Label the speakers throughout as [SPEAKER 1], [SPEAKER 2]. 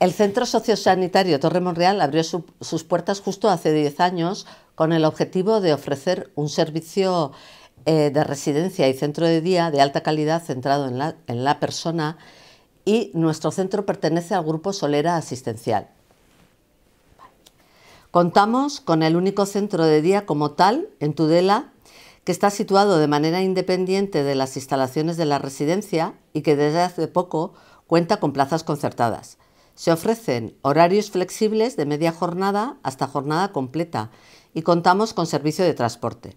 [SPEAKER 1] El Centro Sociosanitario Torre Monreal abrió sus puertas justo hace 10 años con el objetivo de ofrecer un servicio eh, de residencia y centro de día de alta calidad centrado en la, en la persona y nuestro centro pertenece al grupo Solera Asistencial. Contamos con el único centro de día como tal en Tudela que está situado de manera independiente de las instalaciones de la residencia y que desde hace poco cuenta con plazas concertadas. Se ofrecen horarios flexibles de media jornada hasta jornada completa y contamos con servicio de transporte.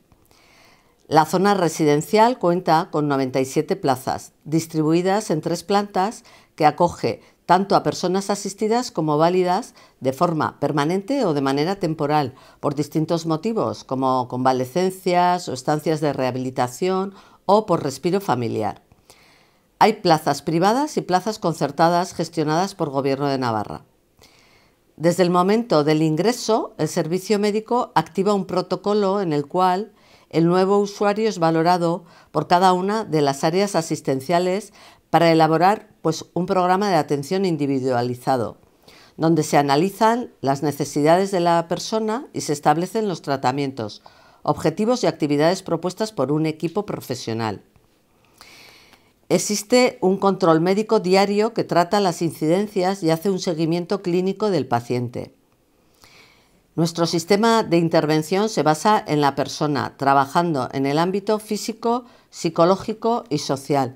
[SPEAKER 1] La zona residencial cuenta con 97 plazas, distribuidas en tres plantas que acoge tanto a personas asistidas como válidas de forma permanente o de manera temporal, por distintos motivos, como convalecencias o estancias de rehabilitación o por respiro familiar. Hay plazas privadas y plazas concertadas gestionadas por Gobierno de Navarra. Desde el momento del ingreso, el servicio médico activa un protocolo en el cual el nuevo usuario es valorado por cada una de las áreas asistenciales para elaborar pues, un programa de atención individualizado, donde se analizan las necesidades de la persona y se establecen los tratamientos, objetivos y actividades propuestas por un equipo profesional. Existe un control médico diario que trata las incidencias y hace un seguimiento clínico del paciente. Nuestro sistema de intervención se basa en la persona, trabajando en el ámbito físico, psicológico y social.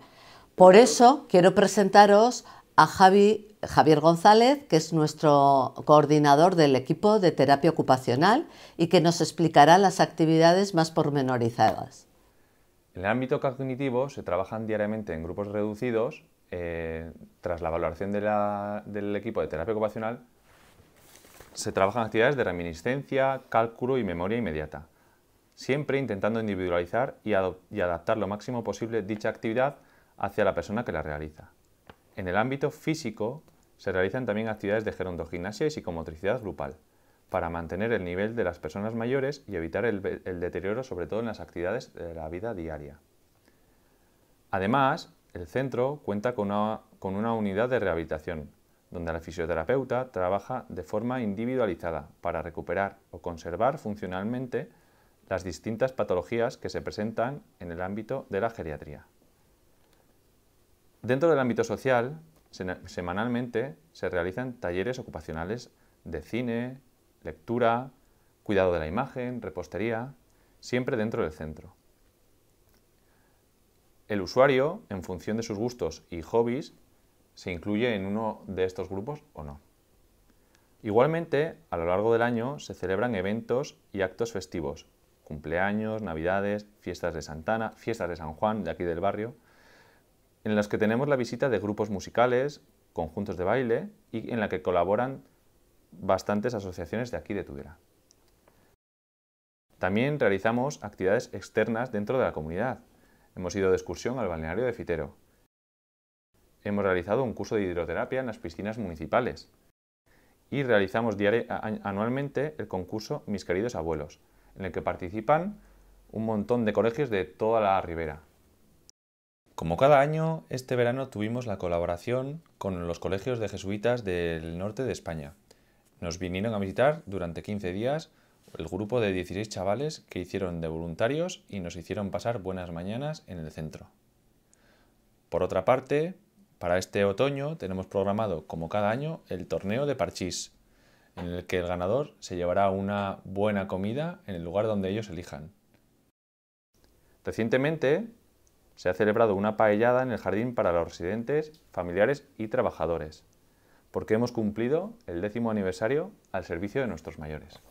[SPEAKER 1] Por eso quiero presentaros a Javi, Javier González, que es nuestro coordinador del equipo de terapia ocupacional y que nos explicará las actividades más pormenorizadas.
[SPEAKER 2] En el ámbito cognitivo se trabajan diariamente en grupos reducidos. Eh, tras la valoración del equipo de terapia ocupacional, se trabajan actividades de reminiscencia, cálculo y memoria inmediata, siempre intentando individualizar y, y adaptar lo máximo posible dicha actividad hacia la persona que la realiza. En el ámbito físico se realizan también actividades de gerontogimnasia y psicomotricidad grupal para mantener el nivel de las personas mayores y evitar el, deterioro sobre todo en las actividades de la vida diaria. Además, el centro cuenta con una, con una unidad de rehabilitación, donde la fisioterapeuta trabaja de forma individualizada para recuperar o conservar funcionalmente las distintas patologías que se presentan en el ámbito de la geriatría. Dentro del ámbito social, semanalmente se realizan talleres ocupacionales de cine, lectura, cuidado de la imagen, repostería, siempre dentro del centro. El usuario, en función de sus gustos y hobbies, se incluye en uno de estos grupos o no. Igualmente, a lo largo del año se celebran eventos y actos festivos, cumpleaños, navidades, fiestas de Santana, fiestas de San Juan, de aquí del barrio, en las que tenemos la visita de grupos musicales, conjuntos de baile y en la que colaboran bastantes asociaciones de aquí de Tudela. También realizamos actividades externas dentro de la comunidad. Hemos ido de excursión al balneario de Fitero. Hemos realizado un curso de hidroterapia en las piscinas municipales. Y realizamos anualmente el concurso Mis queridos abuelos, en el que participan un montón de colegios de toda la ribera. Como cada año, este verano tuvimos la colaboración con los colegios de jesuitas del norte de España. Nos vinieron a visitar durante 15 días el grupo de 16 chavales que hicieron de voluntarios y nos hicieron pasar buenas mañanas en el centro. Por otra parte, para este otoño tenemos programado, como cada año, el torneo de parchís, en el que el ganador se llevará una buena comida en el lugar donde ellos elijan. Recientemente se ha celebrado una paellada en el jardín para los residentes, familiares y trabajadores porque hemos cumplido el décimo aniversario al servicio de nuestros mayores.